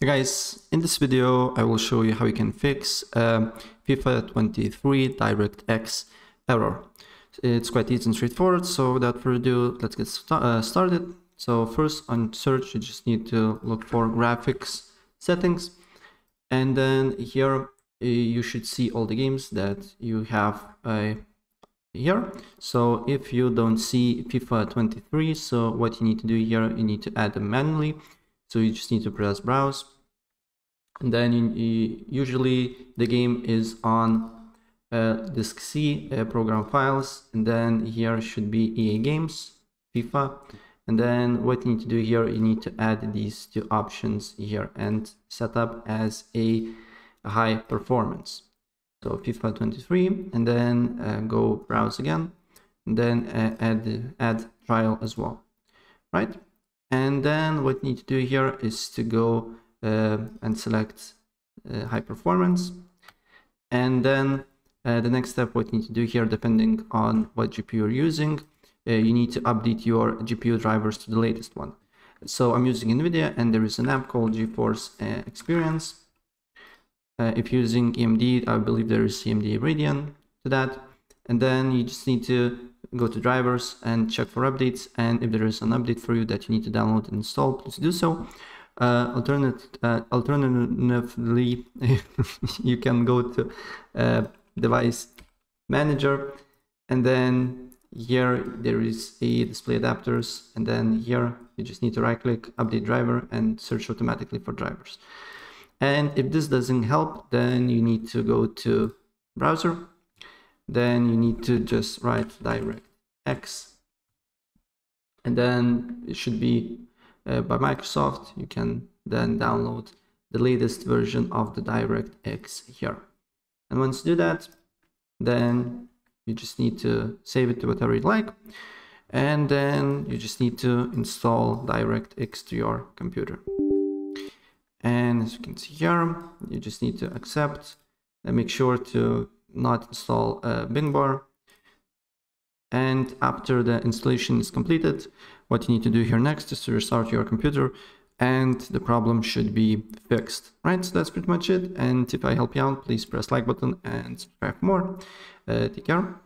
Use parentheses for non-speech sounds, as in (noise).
Hey guys, in this video I will show you how you can fix uh, FIFA 23 DirectX error. It's quite easy and straightforward, so without further ado, let's get st uh, started. So first on search you just need to look for graphics settings and then here uh, you should see all the games that you have uh, here. So if you don't see FIFA 23, so what you need to do here, you need to add them manually. So you just need to press browse. And then you, you, usually the game is on uh, disk C, uh, program files. And then here should be EA games, FIFA. And then what you need to do here, you need to add these two options here and set up as a high performance. So FIFA 23 and then uh, go browse again and then uh, add, add trial as well, right? And then what you need to do here is to go uh, and select uh, high performance. And then uh, the next step, what you need to do here, depending on what GPU you're using, you need to update your GPU drivers to the latest one. So I'm using NVIDIA and there is an app called GeForce Experience. Uh, if using AMD, I believe there is AMD Radeon to that. And then you just need to go to drivers and check for updates. And if there is an update for you that you need to download and install, please do so. Uh, alternate, uh, alternatively, (laughs) you can go to uh, device manager and then here there is a display adapters and then here you just need to right click update driver and search automatically for drivers and if this doesn't help then you need to go to browser then you need to just write DirectX and then it should be uh, by Microsoft, you can then download the latest version of the DirectX here. And once you do that, then you just need to save it to whatever you like. And then you just need to install DirectX to your computer. And as you can see here, you just need to accept and make sure to not install a Bing bar and after the installation is completed, what you need to do here next is to restart your computer and the problem should be fixed. Right, so that's pretty much it. And if I help you out, please press like button and subscribe for more. Uh, take care.